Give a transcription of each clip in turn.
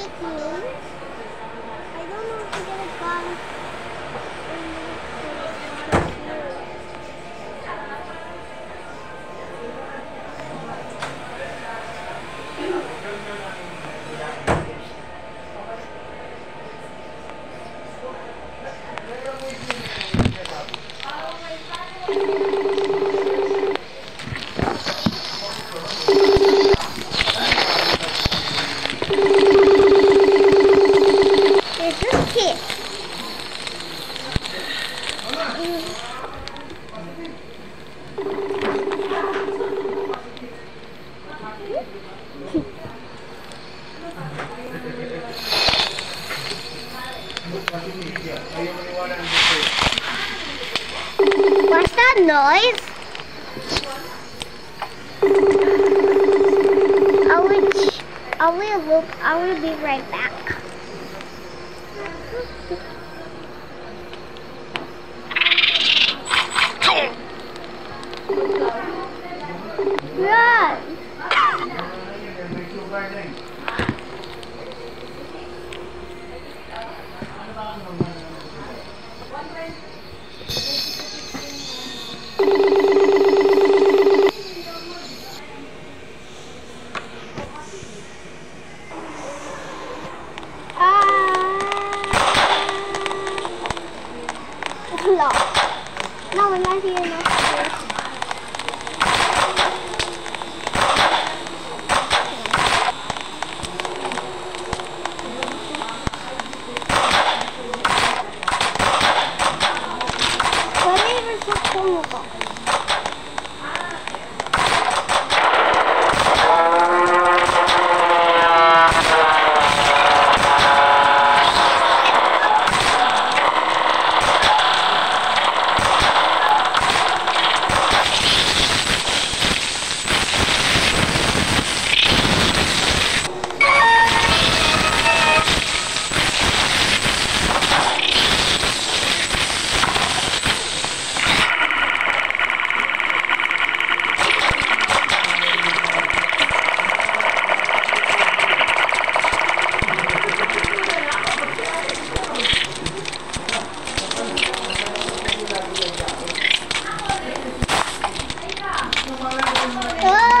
beat me. What's that noise? I will, I will look, I will be right back. Run! 那我应该是。这么高 Ah!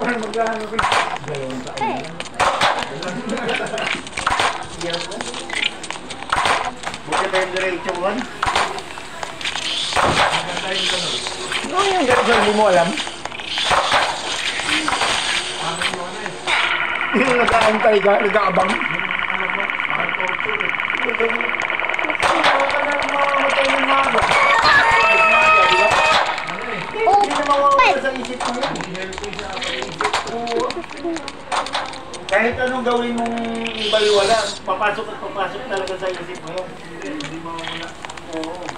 Parang magkano ko. Dalawang taon. Buti tayo diretso one. Ano yung ganito mo alam? Yung nag-aantay ka, nag-aabang. Talaga sa isip mo. Oo. Kahit anong gawin mong baliwala, papasok at papasok talaga sa isip mo yun. Hindi mawawala. Oo.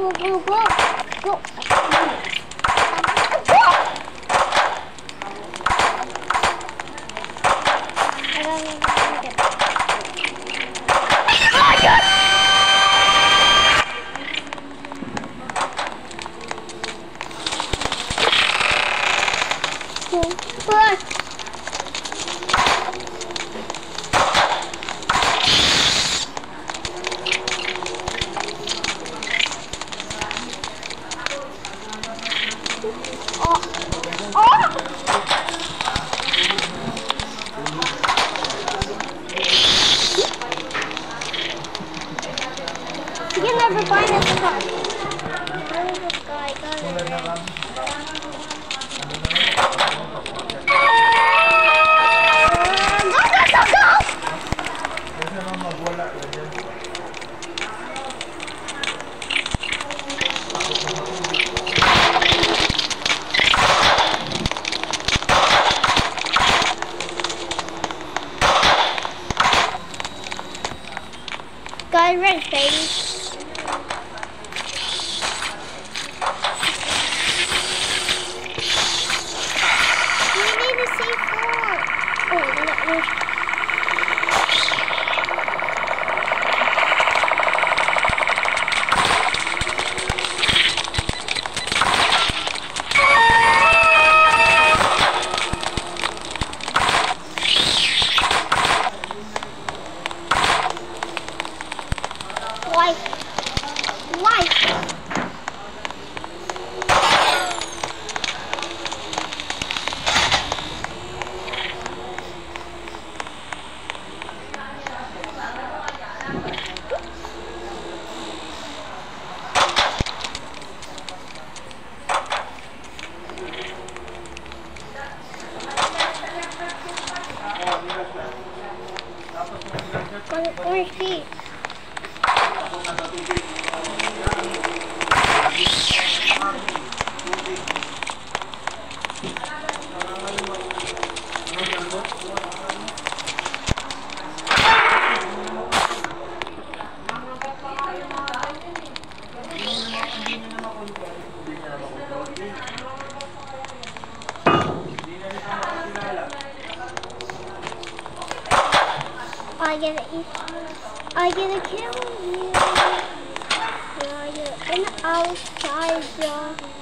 Go, go, go, go, You can never find this car. Find this guy, got it. Go, Orange orange feet. I gotta eat. I gotta kill you. I get an outside job.